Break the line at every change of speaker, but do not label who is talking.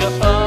you.